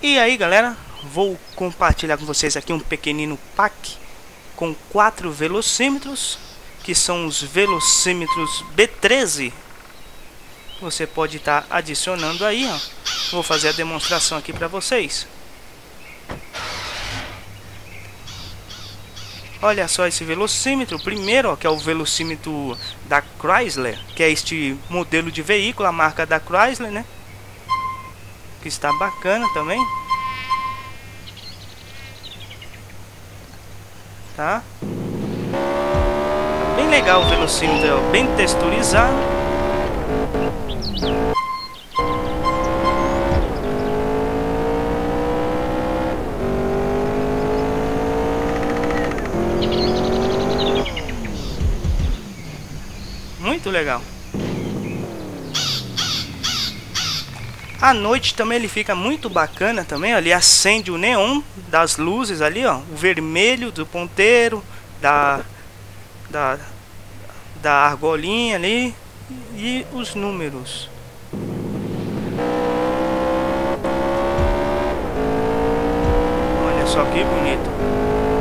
E aí galera, vou compartilhar com vocês aqui um pequenino pack com quatro velocímetros que são os velocímetros B13 você pode estar tá adicionando aí ó. vou fazer a demonstração aqui para vocês olha só esse velocímetro. Primeiro ó, que é o velocímetro da Chrysler que é este modelo de veículo a marca da Chrysler né? Que está bacana também. Tá? Bem legal o velocímetro bem texturizado muito legal À noite também ele fica muito bacana também, ó, ele acende o neon das luzes ali, ó, o vermelho do ponteiro, da da da argolinha ali e os números. Olha só que bonito.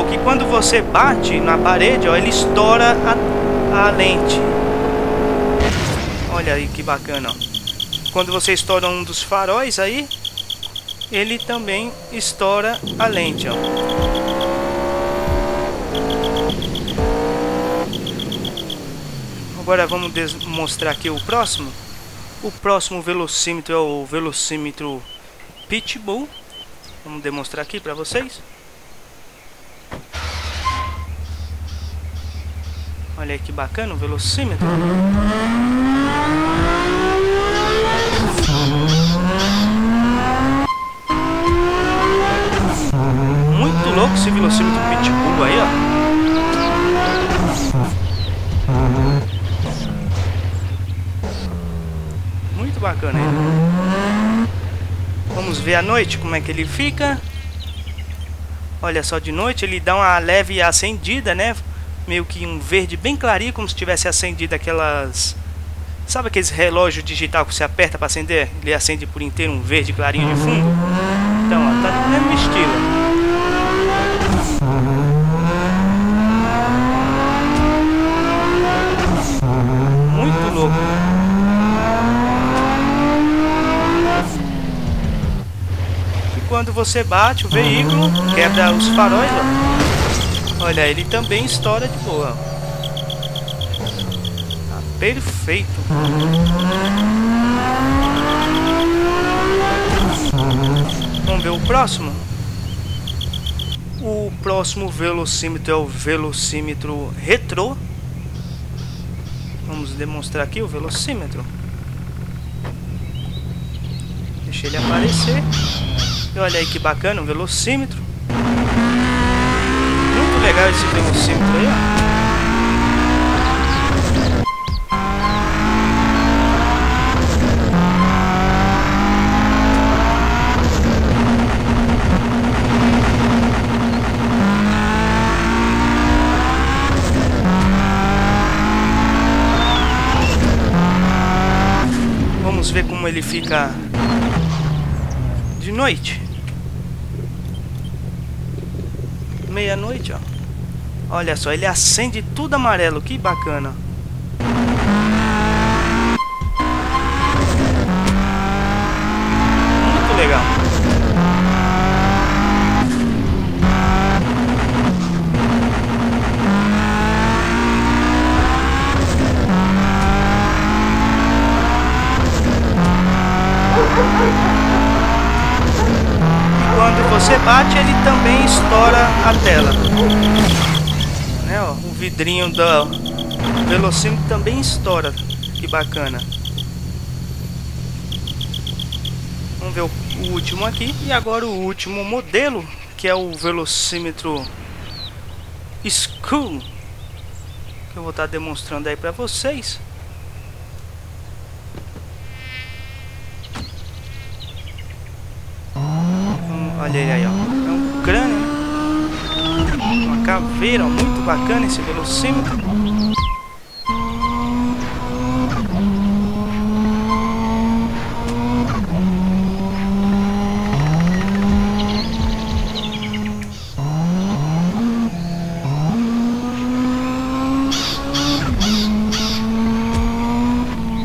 Muito louco. E quando você bate na parede, ó, ele estoura a, a lente. Olha aí que bacana. Ó. Quando você estoura um dos faróis aí, ele também estoura a lente. Ó. Agora vamos mostrar aqui o próximo. O próximo velocímetro é o velocímetro Pitbull. Vamos demonstrar aqui para vocês. Olha que bacana o velocímetro. Muito louco esse velocímetro Pitbull aí, ó. Muito bacana ele. Vamos ver à noite como é que ele fica. Olha só, de noite ele dá uma leve acendida, né? Meio que um verde bem clarinho, como se tivesse acendido aquelas... Sabe aqueles relógios digital que você aperta para acender? Ele acende por inteiro um verde clarinho de fundo? Então, ó, tá do mesmo estilo. Muito louco. E quando você bate o veículo, quebra os faróis, ó. Olha, ele também estoura de boa. Tá perfeito. Vamos ver o próximo? O próximo velocímetro é o velocímetro retrô. Vamos demonstrar aqui o velocímetro. Deixa ele aparecer. E olha aí que bacana o velocímetro legal esse velocímetro aí, ó. Vamos ver como ele fica de noite. Meia-noite, ó. Olha só, ele acende tudo amarelo, que bacana. Muito legal. E quando você bate, ele também estoura a tela vidrinho do velocímetro também estoura. Que bacana. Vamos ver o, último aqui. E agora o último modelo, que é o velocímetro School. Que eu vou estar demonstrando aí para vocês. Tá Olha ele aí, ó. É um crânio, caveira. Muito bacana esse velocímetro.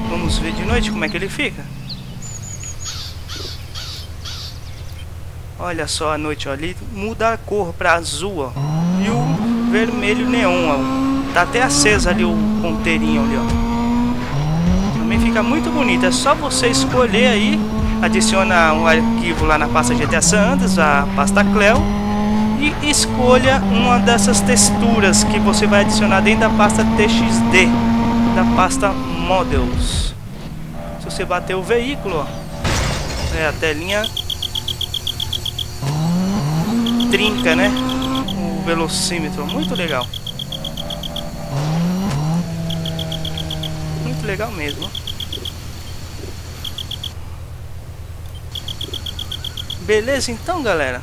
Vamos ver de noite como é que ele fica. Olha só a noite, ó, ali muda a cor para azul, ó. E o vermelho neon, ó. Tá até aceso ali o ponteirinho ali, ó. Também fica muito bonito. É só você escolher aí, adiciona um arquivo lá na pasta GTA San Andreas, a pasta Cleo, e escolha uma dessas texturas que você vai adicionar dentro da pasta TXD, da pasta Models. Se você bater o veículo, ó, é a telinha trinca, né? O velocímetro, muito legal. Muito legal mesmo. Beleza então, galera?